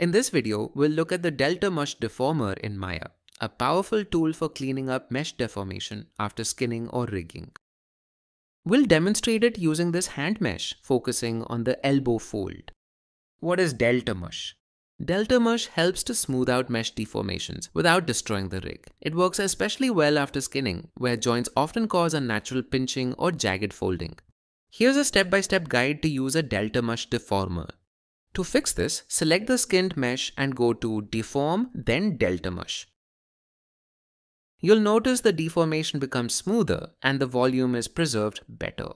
In this video, we'll look at the Delta Mush Deformer in Maya, a powerful tool for cleaning up mesh deformation after skinning or rigging. We'll demonstrate it using this hand mesh, focusing on the elbow fold. What is Delta Mush? Delta Mush helps to smooth out mesh deformations without destroying the rig. It works especially well after skinning, where joints often cause unnatural pinching or jagged folding. Here's a step-by-step -step guide to use a Delta Mush deformer. To fix this, select the skinned mesh and go to Deform, then Delta Mush. You'll notice the deformation becomes smoother and the volume is preserved better.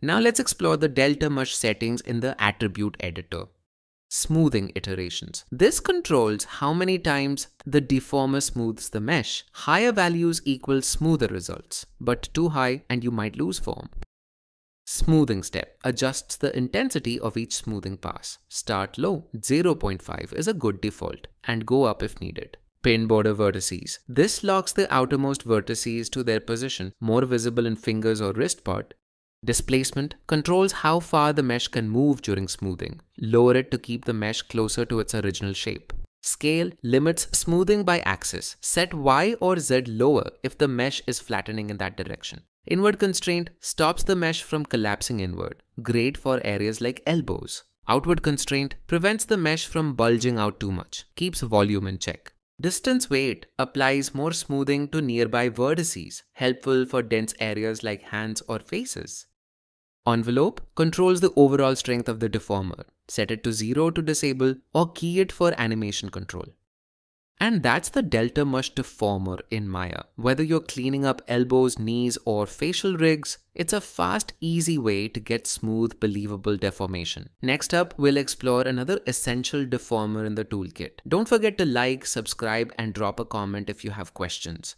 Now let's explore the Delta Mush settings in the attribute editor smoothing iterations. This controls how many times the deformer smooths the mesh. Higher values equal smoother results, but too high and you might lose form. Smoothing step adjusts the intensity of each smoothing pass. Start low, 0.5 is a good default, and go up if needed. Pin border vertices. This locks the outermost vertices to their position, more visible in fingers or wrist part, Displacement controls how far the mesh can move during smoothing. Lower it to keep the mesh closer to its original shape. Scale limits smoothing by axis. Set Y or Z lower if the mesh is flattening in that direction. Inward constraint stops the mesh from collapsing inward, great for areas like elbows. Outward constraint prevents the mesh from bulging out too much, keeps volume in check. Distance weight applies more smoothing to nearby vertices, helpful for dense areas like hands or faces. Envelope controls the overall strength of the deformer. Set it to 0 to disable or key it for animation control. And that's the Delta Mush Deformer in Maya. Whether you're cleaning up elbows, knees, or facial rigs, it's a fast, easy way to get smooth, believable deformation. Next up, we'll explore another essential deformer in the toolkit. Don't forget to like, subscribe, and drop a comment if you have questions.